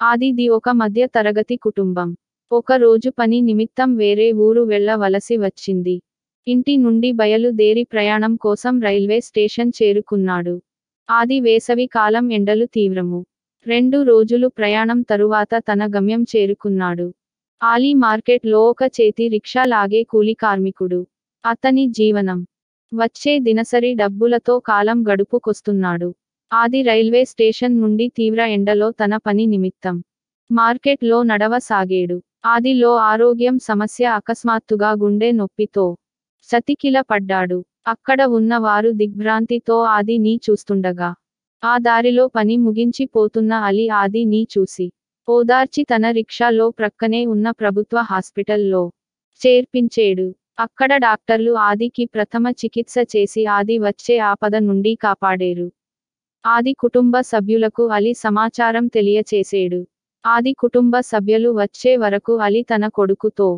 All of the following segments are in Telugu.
ఆదిది ఒక మధ్య తరగతి కుటుంబం. ఒక రోజు పని నిమిత్తం వేరే ఊరు వెళ్ళవలసి వచ్చింది. ఇంటి నుండి బయలుదేరి ప్రయాణం కోసం రైల్వే స్టేషన్ చేరుకున్నాడు. ఆది వేసవి కాలం ఎండలు తీవ్రము. రెండు రోజులు ప్రయాణం తరువాత తన గమ్యం చేరుకున్నాడు. ఆలీ మార్కెట్లో ఒక చేతి రిక్షా లాగే కూలి కార్మికుడు. అతని జీవనం. వచ్చే దినసరి డబ్బులతో కాలం గడుపుకొస్తున్నాడు. ఆది రైల్వే స్టేషన్ నుండి తీవ్ర ఎండలో తన పని నిమిత్తం మార్కెట్లో నడవసాగేడు ఆదిలో ఆరోగ్యం సమస్య అకస్మాత్తుగా గుండె నొప్పితో సతికిల పడ్డాడు. అక్కడ ఉన్న వారు దిగ్భ్రాంతితో ఆది నీ చూస్తుండగా. ఆ దారిలో పని ముగించి పోతున్న అలి ఆది నీ చూసి ఓదార్చి తన రిక్షాలో ప్రక్కనే ఉన్న ప్రభుత్వ హాస్పిటల్లో చేర్పించేడు. అక్కడ డాక్టర్లు ఆదికి ప్రథమ చికిత్స చేసి ఆది వచ్చే ఆపద నుండి కాపాడేరు. ఆది కుటుంబ సభ్యులకు అలీ సమాచారం తెలియచేసేడు. ఆది కుటుంబ సభ్యులు వచ్చే వరకు అలీ తన కొడుకుతో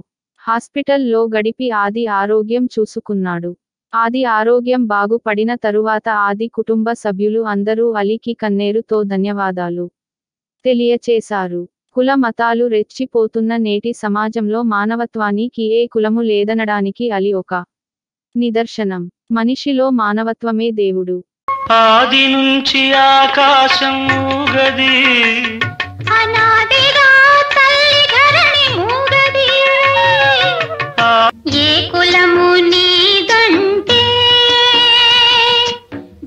హాస్పిటల్లో గడిపి ఆది ఆరోగ్యం చూసుకున్నాడు. ఆది ఆరోగ్యం బాగుపడిన తరువాత ఆది కుటుంబ సభ్యులు అందరూ అలీకి కన్నేరుతో ధన్యవాదాలు తెలియచేశారు. కుల మతాలు రెచ్చిపోతున్న నేటి సమాజంలో మానవత్వానికి ఏ కులము లేదనడానికి అలి ఒక నిదర్శనం. మనిషిలో మానవత్వమే దేవుడు. ఆది నుంచి ఆకాశం ఊగది. అనాదిగా తల్లి ధరణి మూగది ఏ కులము నీదంటే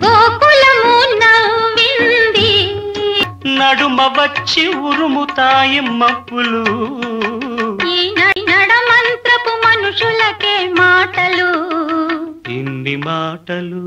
గోకులము నవ్వింది. నడుమ వచ్చి ఉరుముతాయి మప్పులు ఈ నడి నడమంత్రపు మనుషులకే మాటలు. ఇన్ని మాటలు.